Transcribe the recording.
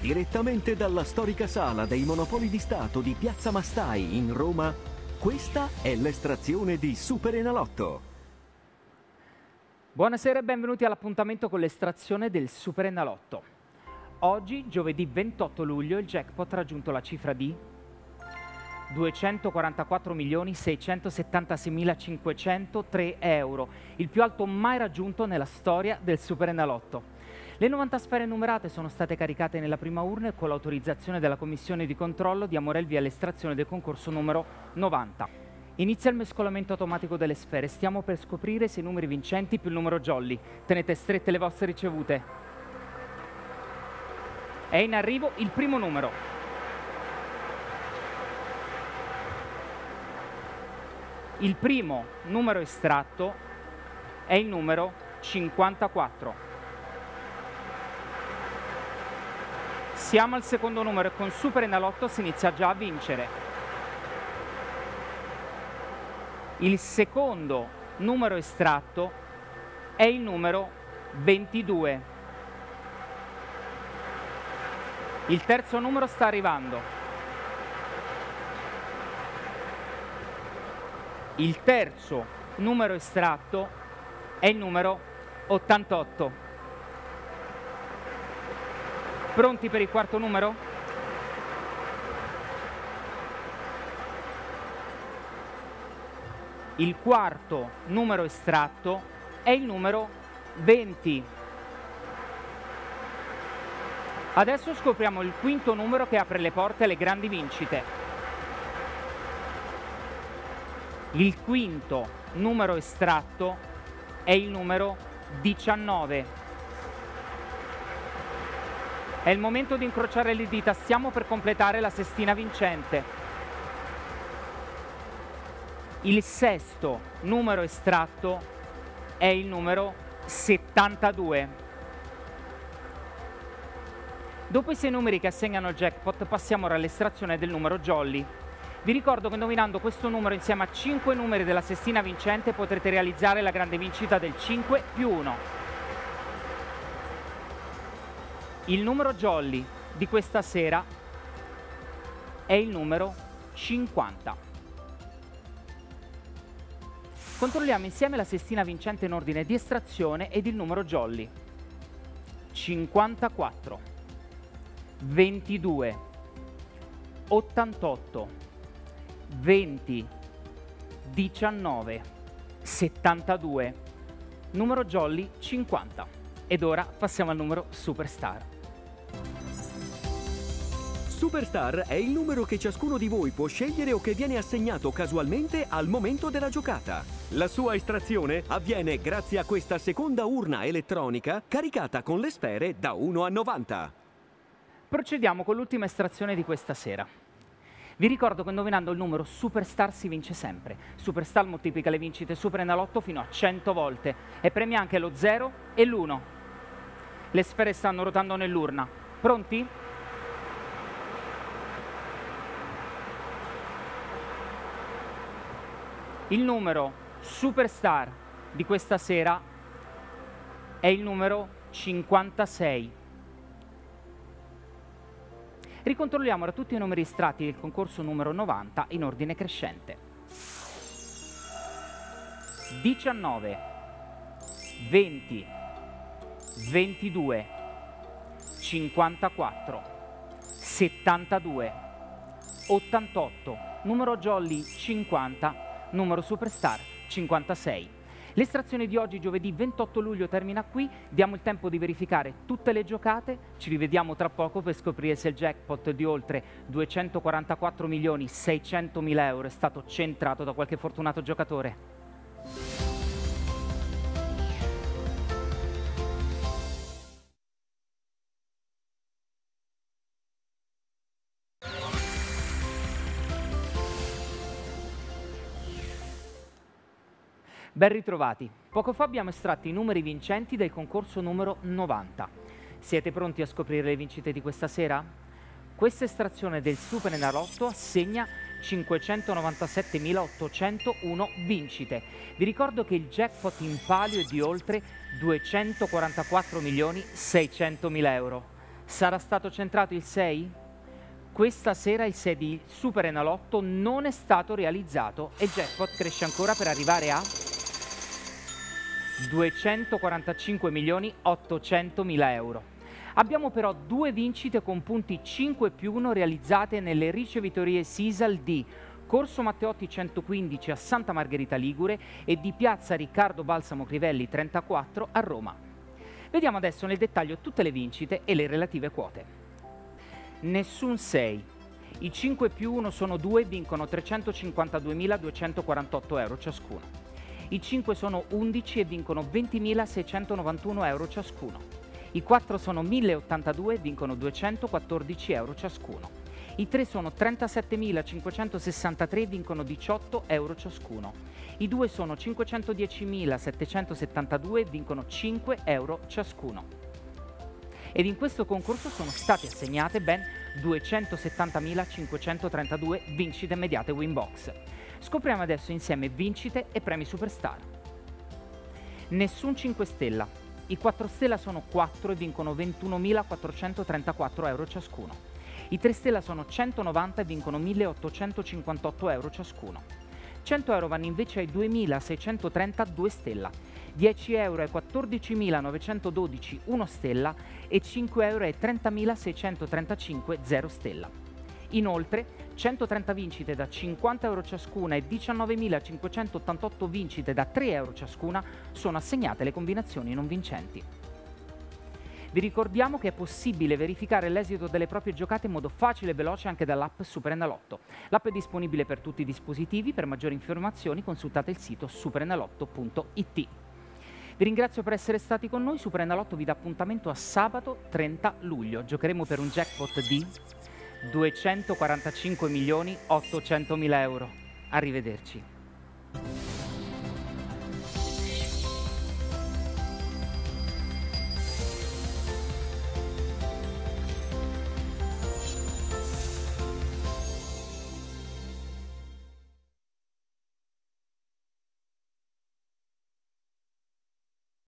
Direttamente dalla storica sala dei Monopoli di Stato di Piazza Mastai in Roma, questa è l'estrazione di Super Enalotto. Buonasera e benvenuti all'appuntamento con l'estrazione del Super Enalotto. Oggi, giovedì 28 luglio, il jackpot ha raggiunto la cifra di 244.676.503 euro, il più alto mai raggiunto nella storia del Super Enalotto. Le 90 sfere numerate sono state caricate nella prima urna e con l'autorizzazione della commissione di controllo diamo via all'estrazione del concorso numero 90. Inizia il mescolamento automatico delle sfere. Stiamo per scoprire se i numeri vincenti più il numero jolly. Tenete strette le vostre ricevute. È in arrivo il primo numero. Il primo numero estratto è il numero 54. Siamo al secondo numero e con Super Enalotto si inizia già a vincere. Il secondo numero estratto è il numero 22. Il terzo numero sta arrivando. Il terzo numero estratto è il numero 88. Pronti per il quarto numero? Il quarto numero estratto è il numero 20. Adesso scopriamo il quinto numero che apre le porte alle grandi vincite. Il quinto numero estratto è il numero 19. È il momento di incrociare le dita, stiamo per completare la sestina vincente. Il sesto numero estratto è il numero 72. Dopo i sei numeri che assegnano il jackpot passiamo ora all'estrazione del numero jolly. Vi ricordo che indovinando questo numero insieme a 5 numeri della sestina vincente potrete realizzare la grande vincita del 5 più 1. Il numero jolly di questa sera è il numero 50. Controlliamo insieme la sestina vincente in ordine di estrazione ed il numero jolly. 54, 22, 88, 20, 19, 72, numero jolly 50. Ed ora passiamo al numero superstar. Superstar è il numero che ciascuno di voi può scegliere o che viene assegnato casualmente al momento della giocata. La sua estrazione avviene grazie a questa seconda urna elettronica caricata con le sfere da 1 a 90. Procediamo con l'ultima estrazione di questa sera. Vi ricordo che indovinando il numero Superstar si vince sempre. Superstar moltiplica le vincite Super Enalotto fino a 100 volte e premia anche lo 0 e l'1. Le sfere stanno rotando nell'urna. Pronti? Il numero superstar di questa sera è il numero 56. Ricontrolliamo ora tutti i numeri estratti del concorso numero 90 in ordine crescente. 19, 20, 22, 54, 72, 88, numero jolly 50, numero Superstar 56. L'estrazione di oggi, giovedì 28 luglio, termina qui. Diamo il tempo di verificare tutte le giocate. Ci rivediamo tra poco per scoprire se il jackpot di oltre 244 milioni 600 mila euro è stato centrato da qualche fortunato giocatore. Ben ritrovati. Poco fa abbiamo estratto i numeri vincenti del concorso numero 90. Siete pronti a scoprire le vincite di questa sera? Questa estrazione del Super Enalotto assegna 597.801 vincite. Vi ricordo che il jackpot in palio è di oltre 244.600.000 euro. Sarà stato centrato il 6? Questa sera il 6 di Super Enalotto non è stato realizzato e jackpot cresce ancora per arrivare a 245 milioni 800 mila euro. Abbiamo però due vincite con punti 5 più 1 realizzate nelle ricevitorie Sisal di Corso Matteotti 115 a Santa Margherita Ligure e di Piazza Riccardo Balsamo Crivelli 34 a Roma. Vediamo adesso nel dettaglio tutte le vincite e le relative quote. Nessun 6. I 5 più 1 sono 2 e vincono 352.248 euro ciascuno. I 5 sono 11 e vincono 20.691 euro ciascuno. I 4 sono 1082 e vincono 214 euro ciascuno. I 3 sono 37.563 e vincono 18 euro ciascuno. I 2 sono 510.772 e vincono 5 euro ciascuno ed in questo concorso sono state assegnate ben 270.532 vincite immediate Winbox. Scopriamo adesso insieme vincite e premi Superstar. Nessun 5 stella. I 4 stella sono 4 e vincono 21.434 euro ciascuno. I 3 stella sono 190 e vincono 1.858 euro ciascuno. 100 euro vanno invece ai 2.632 stella 10 euro ai 14.912 1 stella e 5 euro ai 30.635 0 stella. Inoltre, 130 vincite da 50 euro ciascuna e 19.588 vincite da 3 euro ciascuna sono assegnate alle combinazioni non vincenti. Vi ricordiamo che è possibile verificare l'esito delle proprie giocate in modo facile e veloce anche dall'app Superenalotto. L'app è disponibile per tutti i dispositivi, per maggiori informazioni consultate il sito superenalotto.it. Vi ringrazio per essere stati con noi, Super Enalotto vi dà appuntamento a sabato 30 luglio. Giocheremo per un jackpot di 245 milioni 800 mila euro. Arrivederci.